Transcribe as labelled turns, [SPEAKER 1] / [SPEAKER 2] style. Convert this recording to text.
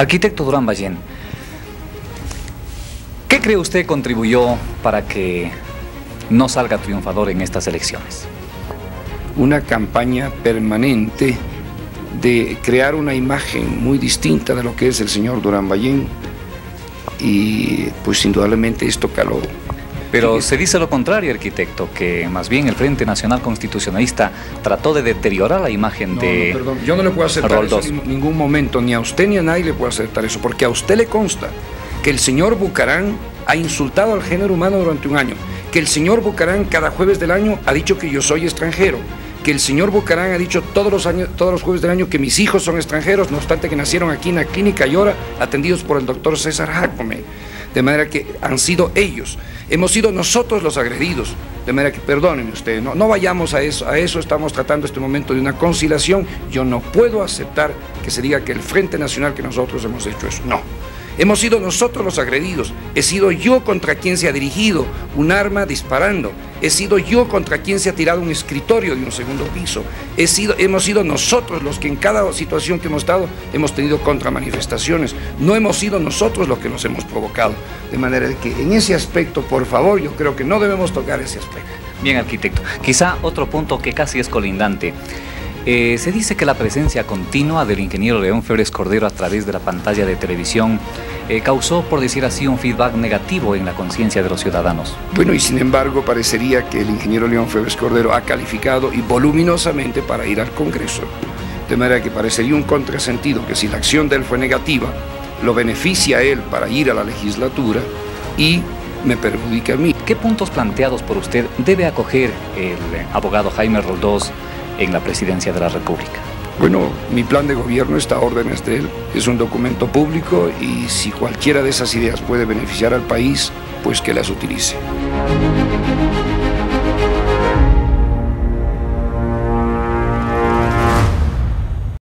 [SPEAKER 1] Arquitecto Durán Ballén, ¿qué cree usted contribuyó para que no salga triunfador en estas elecciones?
[SPEAKER 2] Una campaña permanente de crear una imagen muy distinta de lo que es el señor Durán Ballén y pues indudablemente esto caló
[SPEAKER 1] pero se dice lo contrario, arquitecto, que más bien el Frente Nacional Constitucionalista trató de deteriorar la imagen de.
[SPEAKER 2] No, perdón, yo no le puedo aceptar eso en ningún momento, ni a usted ni a nadie le puedo aceptar eso, porque a usted le consta que el señor Bucarán ha insultado al género humano durante un año, que el señor Bucarán cada jueves del año ha dicho que yo soy extranjero, que el señor Bucarán ha dicho todos los, años, todos los jueves del año que mis hijos son extranjeros, no obstante que nacieron aquí en la clínica y ahora atendidos por el doctor César Jacome. De manera que han sido ellos. Hemos sido nosotros los agredidos. De manera que, perdónenme ustedes, no, no vayamos a eso. A eso estamos tratando este momento de una conciliación. Yo no puedo aceptar que se diga que el Frente Nacional que nosotros hemos hecho eso. No. Hemos sido nosotros los agredidos. He sido yo contra quien se ha dirigido un arma disparando. He sido yo contra quien se ha tirado un escritorio de un segundo piso. He sido, hemos sido nosotros los que en cada situación que hemos estado hemos tenido contramanifestaciones. No hemos sido nosotros los que nos hemos provocado. De manera que en ese aspecto, por favor, yo creo que no debemos tocar ese aspecto.
[SPEAKER 1] Bien, arquitecto. Quizá otro punto que casi es colindante. Eh, se dice que la presencia continua del ingeniero León Febres Cordero a través de la pantalla de televisión eh, causó, por decir así, un feedback negativo en la conciencia de los ciudadanos.
[SPEAKER 2] Bueno, y sin embargo parecería que el ingeniero León Febres Cordero ha calificado y voluminosamente para ir al Congreso. De manera que parecería un contrasentido que si la acción de él fue negativa, lo beneficia a él para ir a la legislatura y me perjudica a mí.
[SPEAKER 1] ¿Qué puntos planteados por usted debe acoger el abogado Jaime Roldós en la presidencia de la República?
[SPEAKER 2] Bueno, mi plan de gobierno está a órdenes de él. Es un documento público y si cualquiera de esas ideas puede beneficiar al país, pues que las utilice.